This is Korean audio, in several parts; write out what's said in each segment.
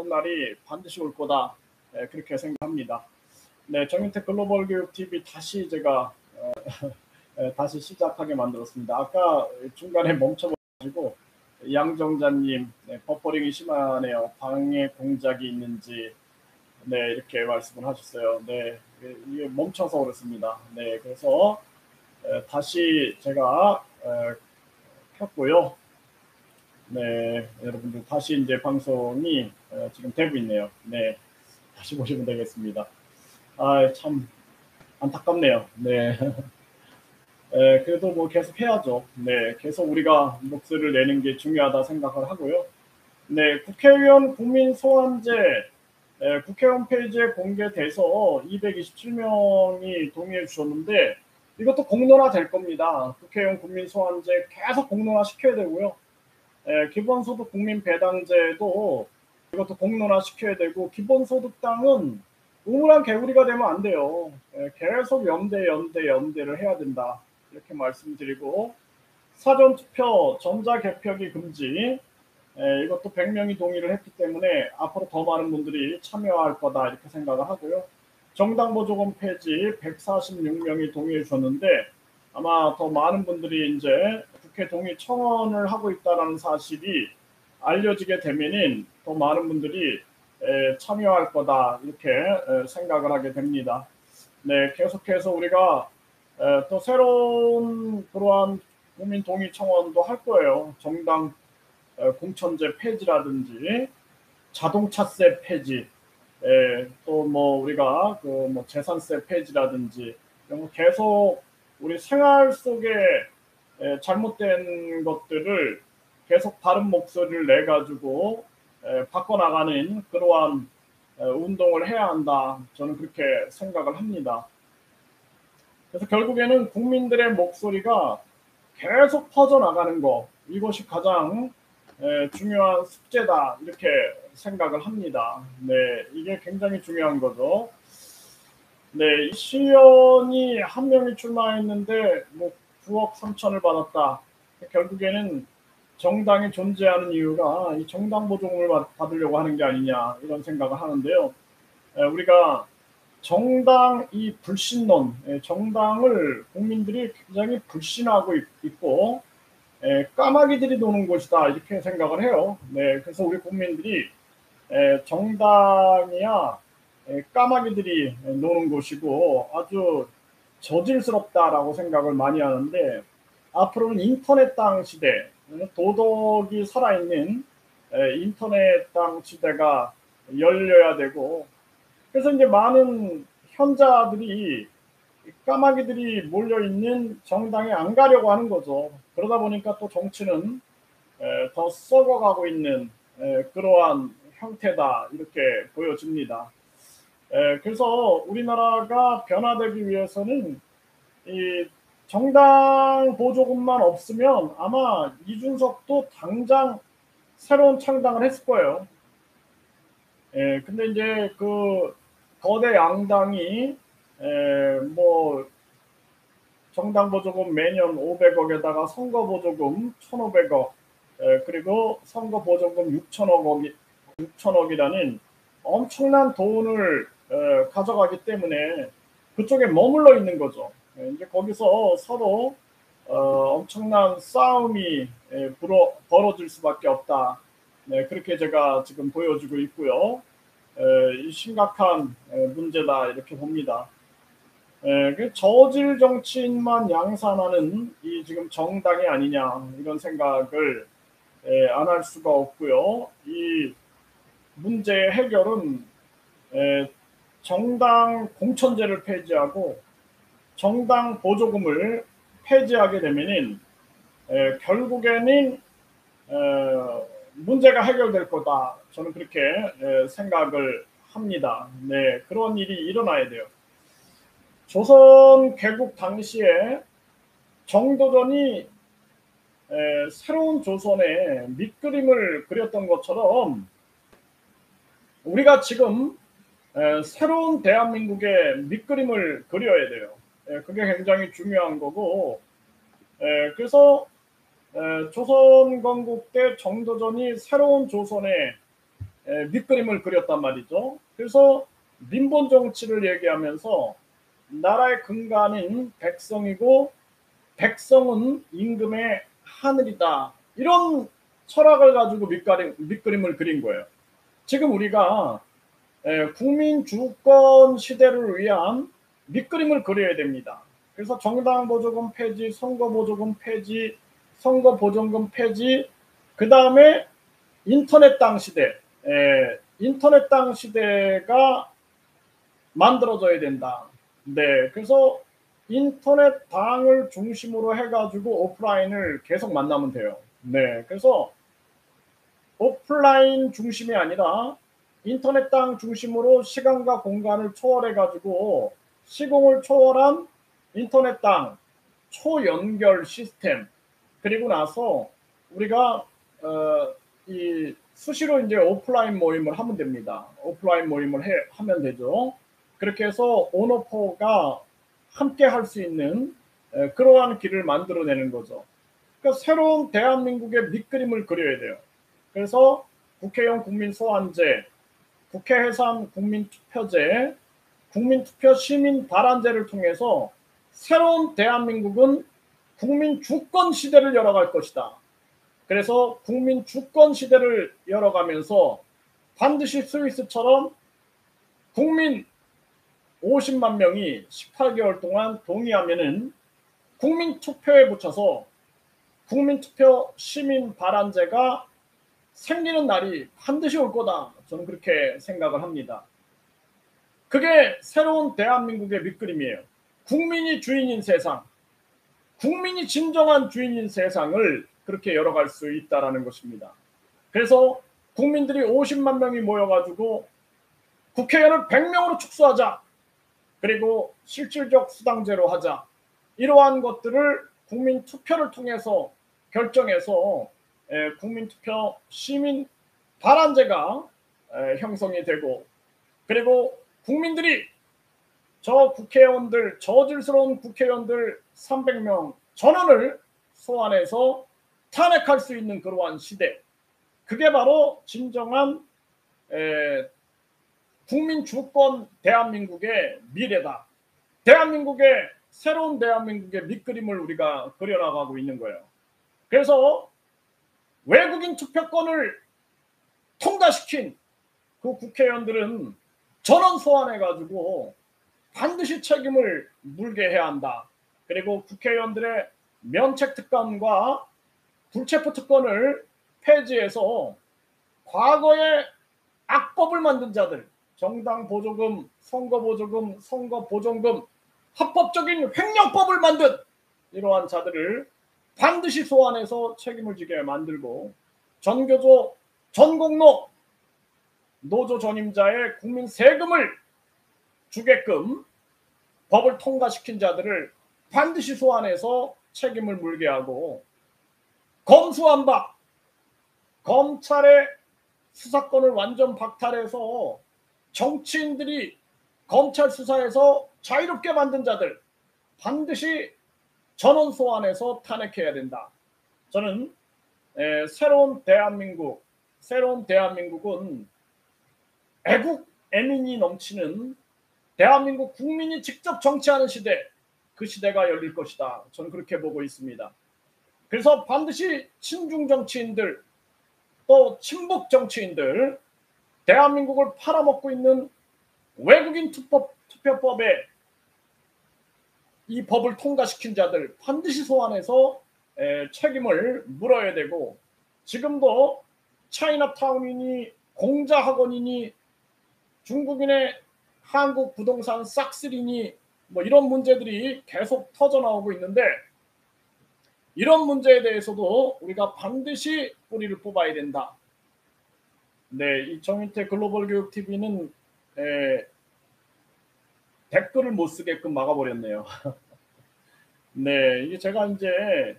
그런 날이 반드시 올 거다 예, 그렇게 생각합니다. 네, 정윤택 글로벌 교육 TV 다시 제가 어, 예, 다시 시작하게 만들었습니다. 아까 중간에 멈춰가지고 양정자님 네, 버퍼링이 심하네요. 방해 공작이 있는지 네 이렇게 말씀을 하셨어요. 네 이게 멈춰서 그렇습니다. 네 그래서 에, 다시 제가 에, 켰고요. 네 여러분들 다시 이제 방송이 에, 지금 되고 있네요. 네 다시 보시면 되겠습니다. 아 참 안타깝네요. 네. 에, 그래도 뭐 계속 해야죠. 네, 계속 우리가 목소리를 내는 게 중요하다 생각을 하고요. 네, 국회의원 국민 소환제 에, 국회 홈페이지에 공개돼서 227명이 동의해 주셨는데 이것도 공론화 될 겁니다. 국회의원 국민 소환제 계속 공론화 시켜야 되고요. 에, 기본소득 국민 배당제도 이것도 공론화 시켜야 되고 기본소득당은 우물한 개구리가 되면 안 돼요. 에, 계속 연대 연대 연대를 해야 된다. 이렇게 말씀드리고 사전 투표 전자 개표기 금지 에, 이것도 100명이 동의를 했기 때문에 앞으로 더 많은 분들이 참여할 거다 이렇게 생각을 하고요. 정당 보조금 폐지 146명이 동의해 주셨는데 아마 더 많은 분들이 이제 국회 동의 청원을 하고 있다는 사실이 알려지게 되면은 더 많은 분들이 에, 참여할 거다 이렇게 에, 생각을 하게 됩니다. 네, 계속해서 우리가 에, 또 새로운 그러한 국민 동의 청원도 할 거예요. 정당 에, 공천제 폐지라든지 자동차세 폐지, 또 뭐 우리가 그 뭐 재산세 폐지라든지 계속 우리 생활 속에 에, 잘못된 것들을 계속 다른 목소리를 내 가지고 바꿔나가는 그러한 에, 운동을 해야 한다. 저는 그렇게 생각을 합니다. 그래서 결국에는 국민들의 목소리가 계속 퍼져나가는 것 이것이 가장 에, 중요한 숙제다 이렇게 생각을 합니다. 네, 이게 굉장히 중요한 거죠. 네, 이 시연이 한 명이 출마했는데 뭐 9억 3천을 받았다. 결국에는 정당이 존재하는 이유가 이 정당 보조금을 받으려고 하는 게 아니냐 이런 생각을 하는데요. 에, 우리가 정당 이 불신론, 정당을 국민들이 굉장히 불신하고 있고 에, 까마귀들이 노는 곳이다 이렇게 생각을 해요. 네, 그래서 우리 국민들이 에, 정당이야 에, 까마귀들이 노는 곳이고 아주 저질스럽다라고 생각을 많이 하는데 앞으로는 인터넷 땅 시대, 도덕이 살아있는 에, 인터넷 땅 시대가 열려야 되고 그래서 이제 많은 현자들이 까마귀들이 몰려 있는 정당에 안 가려고 하는 거죠. 그러다 보니까 또 정치는 더 썩어가고 있는 그러한 형태다 이렇게 보여집니다. 그래서 우리나라가 변화되기 위해서는 이 정당 보조금만 없으면 아마 이준석도 당장 새로운 창당을 했을 거예요. 예, 근데 이제 그 거대 양당이 에, 뭐 정당 보조금 매년 500억에다가 선거 보조금 1,500억 에, 그리고 선거 보조금 6천억이 6천억이라는 엄청난 돈을 에, 가져가기 때문에 그쪽에 머물러 있는 거죠. 에, 이제 거기서 서로 어, 엄청난 싸움이 벌어질 수밖에 없다. 네, 그렇게 제가 지금 보여주고 있고요. 에, 심각한 문제다 이렇게 봅니다. 에, 그 저질 정치인만 양산하는 이 지금 정당이 아니냐 이런 생각을 안 할 수가 없고요. 이 문제의 해결은 에, 정당 공천제를 폐지하고 정당 보조금을 폐지하게 되면은 에, 결국에는 에, 문제가 해결될 거다. 저는 그렇게 에, 생각을 합니다. 네, 그런 일이 일어나야 돼요. 조선 개국 당시에 정도전이 에, 새로운 조선의 밑그림을 그렸던 것처럼 우리가 지금 에, 새로운 대한민국의 밑그림을 그려야 돼요. 에, 그게 굉장히 중요한 거고 에, 그래서 조선 건국 때 정도전이 새로운 조선의 밑그림을 그렸단 말이죠. 그래서 민본 정치를 얘기하면서 나라의 근간인 백성이고 백성은 임금의 하늘이다. 이런 철학을 가지고 밑그림, 밑그림을 그린 거예요. 지금 우리가 국민 주권 시대를 위한 밑그림을 그려야 됩니다. 그래서 정당 보조금 폐지, 선거 보조금 폐지, 선거 보조금 폐지, 그 다음에 인터넷 당 시대, 인터넷 당 시대가 만들어져야 된다. 네, 그래서 인터넷 당을 중심으로 해가지고 오프라인을 계속 만나면 돼요. 네, 그래서 오프라인 중심이 아니라 인터넷 당 중심으로 시간과 공간을 초월해 가지고 시공을 초월한 인터넷 당 초연결 시스템 그리고 나서 우리가 어, 이 수시로 이제 오프라인 모임을 하면 됩니다. 오프라인 모임을 해, 하면 되죠. 그렇게 해서 온오퍼가 함께 할 수 있는 에, 그러한 길을 만들어내는 거죠. 그러니까 새로운 대한민국의 밑그림을 그려야 돼요. 그래서 국회의원 국민 소환제, 국회 해산 국민 투표제, 국민 투표 시민 발안제를 통해서 새로운 대한민국은 국민 주권 시대를 열어갈 것이다. 그래서 국민 주권 시대를 열어가면서 반드시 스위스처럼 국민 50만 명이 18개월 동안 동의하면은 국민 투표에 붙여서 국민 투표 시민 발안제가 생기는 날이 반드시 올 거다. 저는 그렇게 생각을 합니다. 그게 새로운 대한민국의 밑그림이에요. 국민이 주인인 세상, 국민이 진정한 주인인 세상을 그렇게 열어갈 수 있다라는 것입니다. 그래서 국민들이 50만 명이 모여가지고 국회의원을 100명으로 축소하자. 그리고 실질적 수당제로 하자. 이러한 것들을 국민 투표를 통해서 결정해서 국민 투표 시민 발안제가 형성이 되고 그리고 국민들이 저 국회의원들 저질스러운 국회의원들 300명 전원을 소환해서 탄핵할 수 있는 그러한 시대 그게 바로 진정한 국민 주권 대한민국의 미래다. 대한민국의 새로운 대한민국의 밑그림을 우리가 그려나가고 있는 거예요. 그래서 외국인 투표권을 통과시킨 그 국회의원들은 전원 소환해가지고 반드시 책임을 물게 해야 한다. 그리고 국회의원들의 면책 특권과 불체포 특권을 폐지해서 과거에 악법을 만든 자들, 정당 보조금, 선거 보조금, 선거 보존금, 합법적인 횡령법을 만든 이러한 자들을 반드시 소환해서 책임을 지게 만들고 전교조, 전공로, 노조 전임자의 국민 세금을 주게끔 법을 통과시킨 자들을 반드시 소환해서 책임을 물게 하고 검수한 바 검찰의 수사권을 완전 박탈해서 정치인들이 검찰 수사에서 자유롭게 만든 자들 반드시 전원 소환해서 탄핵해야 된다. 저는 에, 새로운 대한민국, 새로운 대한민국은 애국 애민이 넘치는 대한민국 국민이 직접 정치하는 시대, 그 시대가 열릴 것이다. 저는 그렇게 보고 있습니다. 그래서 반드시 친중 정치인들, 또 친북 정치인들, 대한민국을 팔아먹고 있는 외국인 투법, 투표법에 이 법을 통과시킨 자들 반드시 소환해서 에, 책임을 물어야 되고 지금도 차이나타운이니 공자학원이니 중국인의 한국 부동산 싹쓸이니 뭐 이런 문제들이 계속 터져 나오고 있는데 이런 문제에 대해서도 우리가 반드시 뿌리를 뽑아야 된다. 네, 이 정인태 글로벌 교육 TV는 에, 댓글을 못 쓰게끔 막아버렸네요. 네, 이게 제가 이제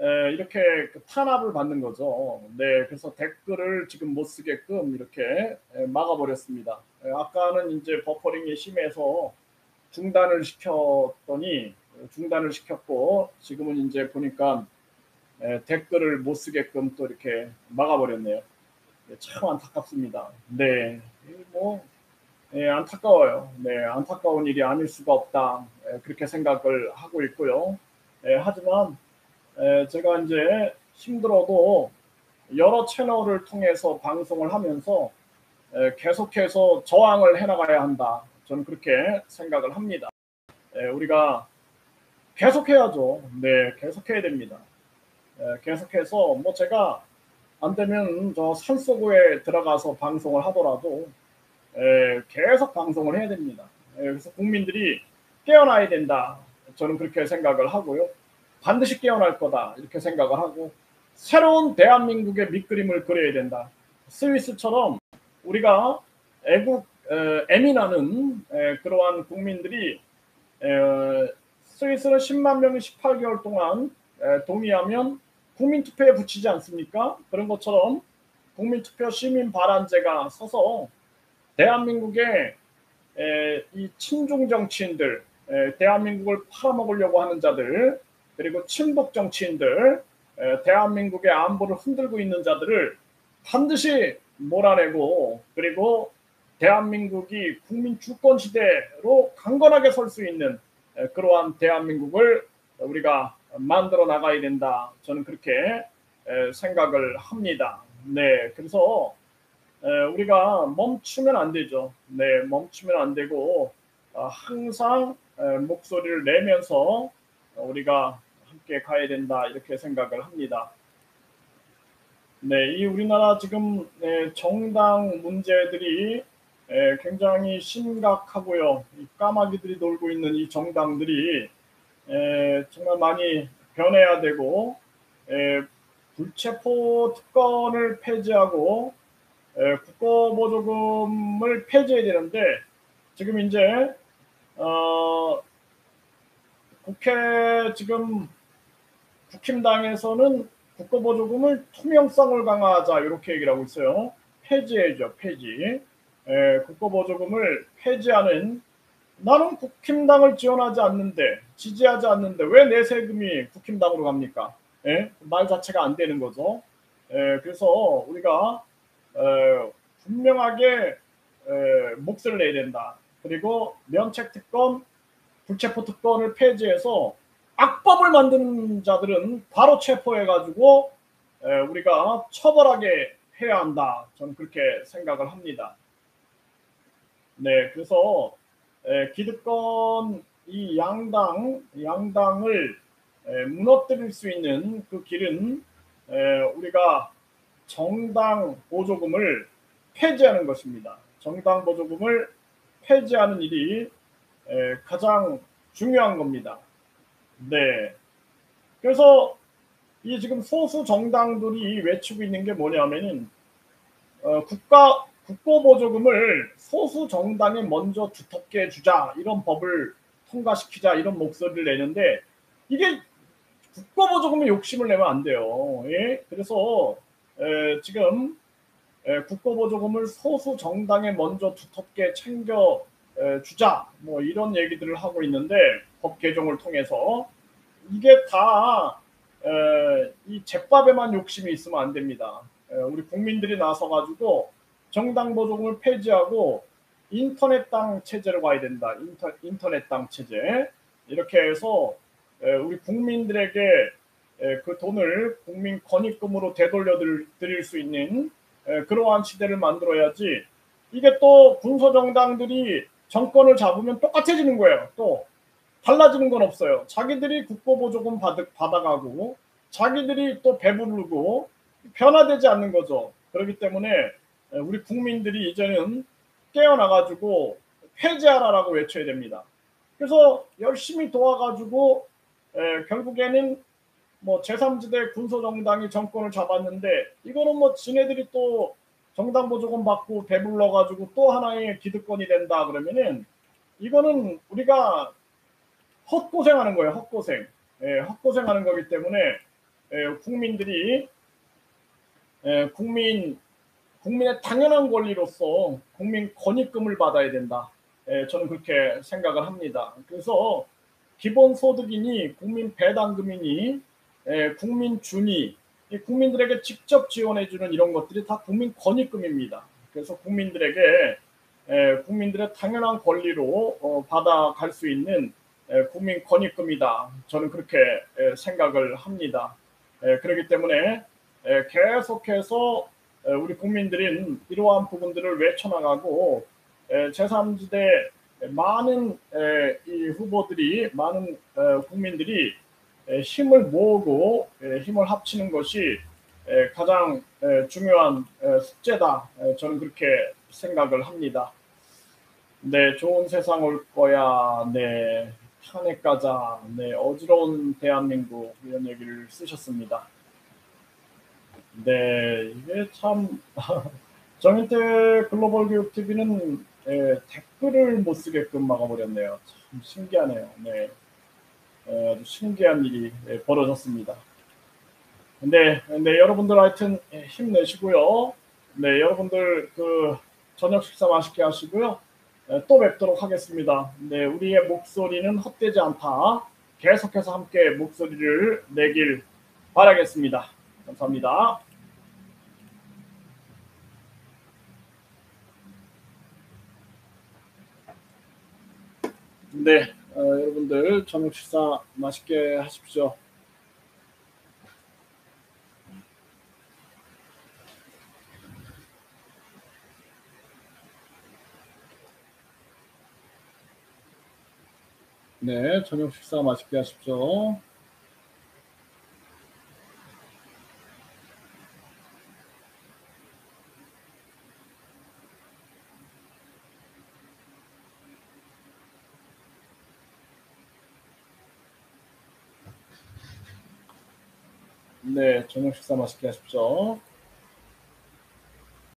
에, 이렇게 그 탄압을 받는 거죠. 네, 그래서 댓글을 지금 못 쓰게끔 이렇게 에, 막아버렸습니다. 에, 아까는 이제 버퍼링이 심해서 중단을 시켰더니 중단을 시켰고 지금은 이제 보니까 댓글을 못 쓰게끔 또 이렇게 막아버렸네요. 네, 참 안타깝습니다. 네, 뭐 네, 안타까워요. 네, 안타까운 일이 아닐 수가 없다. 네, 그렇게 생각을 하고 있고요. 네, 하지만 제가 이제 힘들어도 여러 채널을 통해서 방송을 하면서 계속해서 저항을 해나가야 한다. 저는 그렇게 생각을 합니다. 우리가 계속해야죠. 네, 계속해야 됩니다. 계속해서 뭐 제가 안 되면 저 산속에 들어가서 방송을 하더라도 계속 방송을 해야 됩니다. 그래서 국민들이 깨어나야 된다. 저는 그렇게 생각을 하고요. 반드시 깨어날 거다. 이렇게 생각을 하고 새로운 대한민국의 밑그림을 그려야 된다. 스위스처럼 우리가 애국 애민하는 그러한 국민들이 스위스는 10만 명이 18개월 동안 동의하면 국민투표에 붙이지 않습니까? 그런 것처럼 국민투표 시민 발안제가 서서 대한민국의 이 친중 정치인들, 대한민국을 팔아먹으려고 하는 자들, 그리고 친북 정치인들, 대한민국의 안보를 흔들고 있는 자들을 반드시 몰아내고 그리고 대한민국이 국민 주권 시대로 강건하게 설 수 있는 그러한 대한민국을 우리가 만들어 나가야 된다. 저는 그렇게 생각을 합니다. 네, 그래서 우리가 멈추면 안 되죠. 네, 멈추면 안 되고 어, 항상 목소리를 내면서 우리가 함께 가야 된다 이렇게 생각을 합니다. 네, 이 우리나라 지금 정당 문제들이 굉장히 심각하고요. 까마귀들이 놀고 있는 이 정당들이 정말 많이 변해야 되고 불체포 특권을 폐지하고 국고보조금을 폐지해야 되는데 지금 이제 어, 국회 지금 국힘당에서는 국고보조금을 투명성을 강화하자 이렇게 얘기를 하고 있어요. 폐지해죠 폐지. 에, 국고보조금을 폐지하는 나는 국힘당을 지원하지 않는데 지지하지 않는데 왜 내 세금이 국힘당으로 갑니까? 예? 말 자체가 안 되는 거죠. 예, 그래서 우리가 에, 분명하게 에, 몫을 내야 된다. 그리고 면책 특권, 불체포 특권을 폐지해서 악법을 만드는 자들은 바로 체포해가지고 에, 우리가 처벌하게 해야 한다. 저는 그렇게 생각을 합니다. 네, 그래서 에, 기득권 이 양당 양당을 에, 무너뜨릴 수 있는 그 길은 에, 우리가 정당 보조금을 폐지하는 것입니다. 정당 보조금을 폐지하는 일이 에, 가장 중요한 겁니다. 네. 그래서 이 지금 소수 정당들이 외치고 있는 게 뭐냐면은 어, 국가 국고보조금을 소수 정당에 먼저 두텁게 주자 이런 법을 통과시키자 이런 목소리를 내는데 이게 국고보조금에 욕심을 내면 안 돼요. 예? 그래서 에, 지금 에, 국고보조금을 소수 정당에 먼저 두텁게 챙겨 에, 주자 뭐 이런 얘기들을 하고 있는데 법 개정을 통해서 이게 다 이 제밥에만 욕심이 있으면 안 됩니다. 우리 국민들이 나서 가지고 정당 보조금을 폐지하고 인터넷 당 체제로 가야 된다. 인터, 인터넷 당 체제. 이렇게 해서 우리 국민들에게 그 돈을 국민 권익금으로 되돌려 드릴 수 있는 그러한 시대를 만들어야지 이게 또 군소정당들이 정권을 잡으면 똑같아지는 거예요. 또 달라지는 건 없어요. 자기들이 국고보조금 받, 받아가고 자기들이 또 배부르고 변화되지 않는 거죠. 그렇기 때문에 우리 국민들이 이제는 깨어나가지고 폐지하라라고 외쳐야 됩니다. 그래서 열심히 도와가지고 에, 결국에는 뭐 제3지대 군소정당이 정권을 잡았는데 이거는 뭐 지네들이 또 정당 보조금 받고 배불러가지고 또 하나의 기득권이 된다 그러면은 이거는 우리가 헛고생하는 거예요 헛고생 예, 헛고생하는 거기 때문에 예, 국민들이 예, 국민 국민의 당연한 권리로서 국민 권익금을 받아야 된다. 예, 저는 그렇게 생각을 합니다. 그래서 기본소득이니 국민 배당금이니 예, 국민 준위 이 국민들에게 직접 지원해주는 이런 것들이 다 국민 건의금입니다. 그래서 국민들에게 에, 국민들의 당연한 권리로 어, 받아갈 수 있는 에, 국민 건의금이다. 저는 그렇게 에, 생각을 합니다. 에, 그렇기 때문에 에, 계속해서 에, 우리 국민들인 이러한 부분들을 외쳐나가고 에, 제3지대 많은 후보들이 많은 에, 국민들이 에, 힘을 모으고 에, 힘을 합치는 것이 에, 가장 에, 중요한 에, 숙제다. 에, 저는 그렇게 생각을 합니다. 네, 좋은 세상 올 거야. 네, 탄핵 가자. 네, 어지러운 대한민국 이런 얘기를 쓰셨습니다. 네, 이게 참 정인태 글로벌 교육 TV는 예, 댓글을 못 쓰게끔 막아버렸네요. 참 신기하네요. 네, 예, 아주 신기한 일이 예, 벌어졌습니다. 네, 네 여러분들 하여튼 예, 힘내시고요. 네, 여러분들 그 저녁 식사 맛있게 하시고요. 예, 또 뵙도록 하겠습니다. 네, 우리의 목소리는 헛되지 않다. 계속해서 함께 목소리를 내길 바라겠습니다. 감사합니다. 네, 어, 여러분들 저녁 식사 맛있게 하십시오. 네, 저녁 식사 맛있게 하십시오. 네, 저녁 식사 맛있게 하십시오.